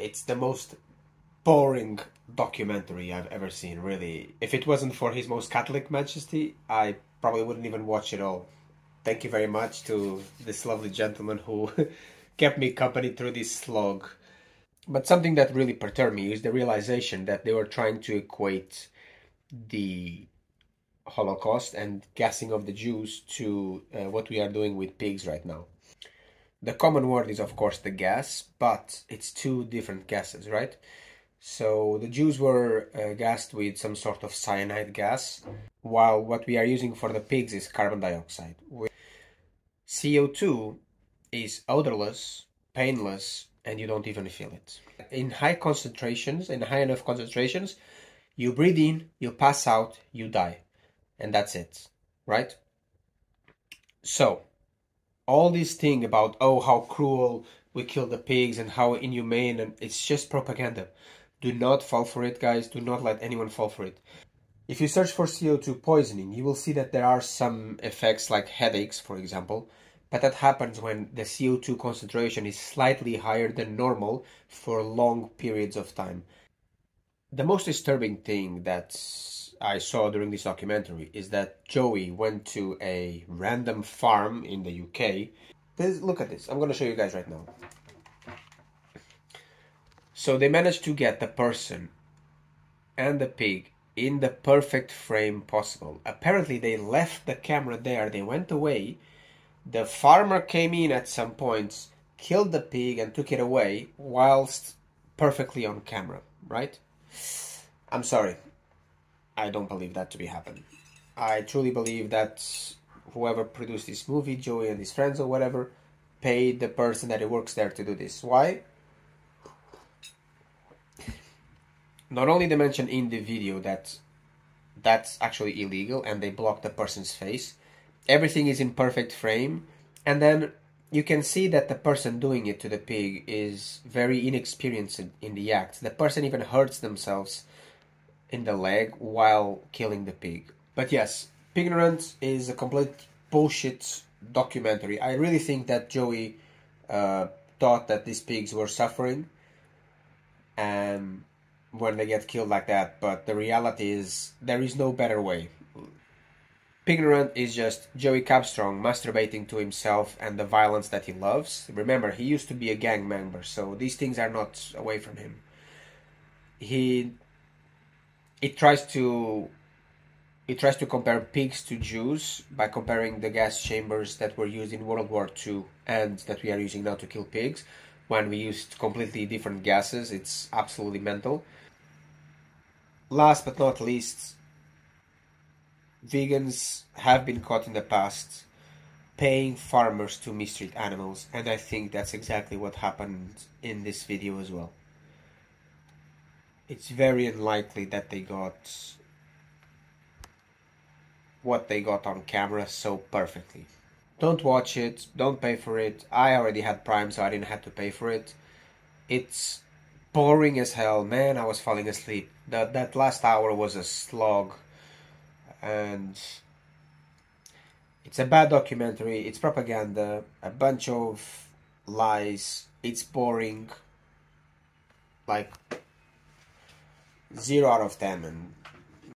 it's the most boring documentary I've ever seen, really. If it wasn't for His Most Catholic Majesty, I probably wouldn't even watch it all. Thank you very much to this lovely gentleman who kept me company through this slog. But something that really perturbed me is the realization that they were trying to equate the Holocaust and gassing of the Jews to uh, what we are doing with pigs right now. The common word is, of course, the gas, but it's two different gases, right? So the Jews were uh, gassed with some sort of cyanide gas, while what we are using for the pigs is carbon dioxide. CO2 is odorless, painless, and you don't even feel it. In high concentrations, in high enough concentrations, you breathe in, you pass out, you die. And that's it, right? So, all this thing about, oh, how cruel we kill the pigs and how inhumane, and it's just propaganda. Do not fall for it, guys. Do not let anyone fall for it. If you search for CO2 poisoning, you will see that there are some effects like headaches, for example, but that happens when the CO2 concentration is slightly higher than normal for long periods of time. The most disturbing thing that I saw during this documentary is that Joey went to a random farm in the UK. look at this. I'm going to show you guys right now. So they managed to get the person and the pig in the perfect frame possible. Apparently, they left the camera there, they went away. The farmer came in at some points, killed the pig, and took it away whilst perfectly on camera, right? I'm sorry. I don't believe that to be happening. I truly believe that whoever produced this movie, Joey and his friends or whatever, paid the person that works there to do this. Why? Not only they mention in the video that that's actually illegal and they block the person's face, everything is in perfect frame, and then you can see that the person doing it to the pig is very inexperienced in the act. The person even hurts themselves in the leg while killing the pig. But yes, Pignorant is a complete bullshit documentary. I really think that Joey uh, thought that these pigs were suffering and when they get killed like that, but the reality is there is no better way. Pignorant is just Joey Carbstrong masturbating to himself and the violence that he loves. Remember, he used to be a gang member, so these things are not away from him. He it tries to it tries to compare pigs to Jews by comparing the gas chambers that were used in World War II and that we are using now to kill pigs when we used completely different gases. It's absolutely mental. Last but not least, vegans have been caught in the past paying farmers to mistreat animals, and I think that's exactly what happened in this video as well it's very unlikely that they got what they got on camera so perfectly. Don't watch it, don't pay for it. I already had Prime, so I didn't have to pay for it. It's boring as hell, man. I was falling asleep. That that last hour was a slog, and it's a bad documentary. It's propaganda, a bunch of lies. It's boring. Like zero out of ten, and